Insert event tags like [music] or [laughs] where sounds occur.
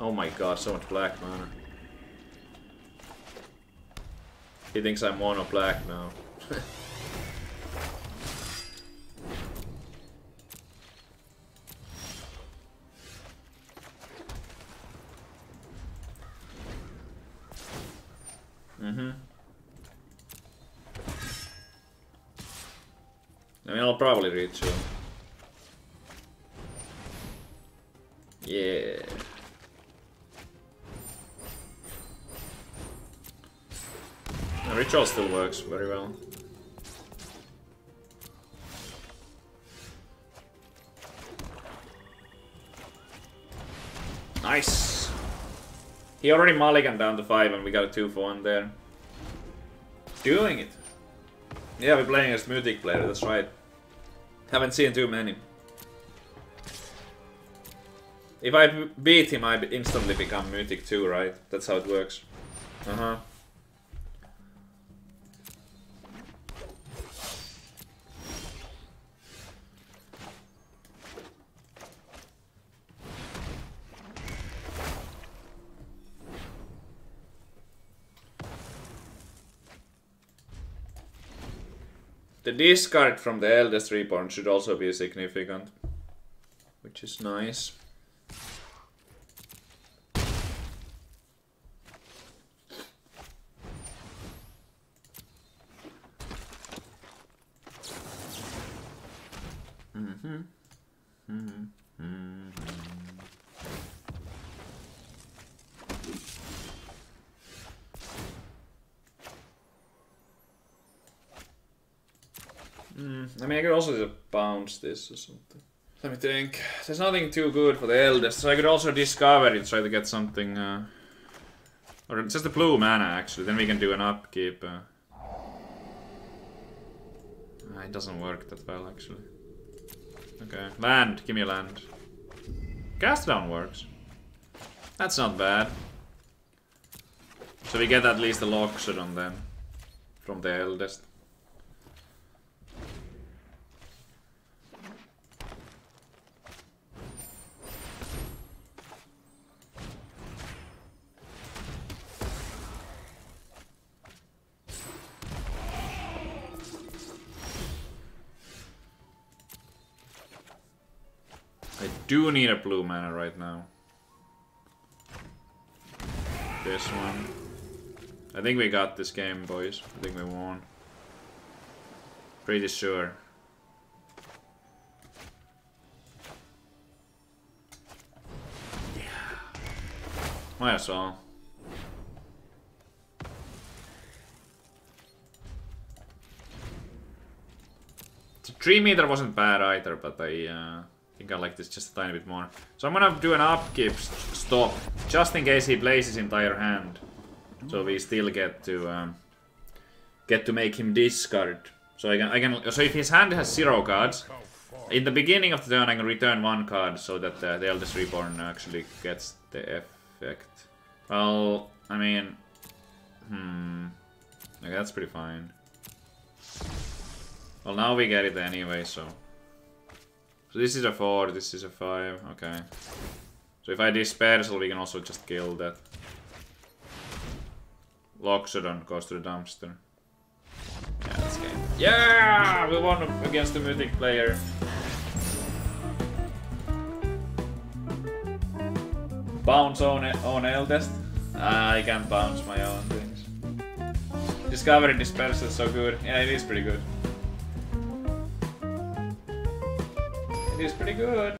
Oh my god, so much black mana. He thinks I'm mono black now. [laughs] mm-hmm. I mean, I'll probably reach you. Yeah. Ritual still works very well. Nice! He already mulligan down to 5 and we got a 2 for 1 there. Doing it! Yeah, we're playing as Mythic player, that's right. Haven't seen too many. If I beat him, I instantly become Mythic too, right? That's how it works. Uh-huh. The discard from the Eldest Reborn should also be significant. Which is nice. Mm-hmm. Mm-hmm. Mm, I mean, I could also just bounce this or something. Let me think. There's nothing too good for the eldest, so I could also discover it, try to get something... Uh, or just a blue mana, actually. Then we can do an upkeep. Uh. Ah, it doesn't work that well, actually. Okay, land. Give me a land. Cast down works. That's not bad. So we get at least a Loxodon then. From the eldest. Do need a blue mana right now. This one. I think we got this game, boys. I think we won. Pretty sure. Yeah. Might as well. The 3 meter wasn't bad either, but I... Uh, I think I like this just a tiny bit more. So I'm gonna do an upkeep stop, just in case he plays his entire hand. So we still get to um, get to make him discard. So I can, I can. So if his hand has zero cards, in the beginning of the turn I can return one card so that uh, the Eldest Reborn actually gets the effect. Well, I mean, hmm, okay, that's pretty fine. Well, now we get it anyway, so. This is a 4, this is a 5, okay. So if I dispersal, we can also just kill that. Loxodon goes to the dumpster. Yeah, that's game. Yeah! We won against the Mythic player. Bounce on, on Eldest? Ah, I can't bounce my own things. Discovery Dispersal is so good. Yeah, it is pretty good. Is pretty good.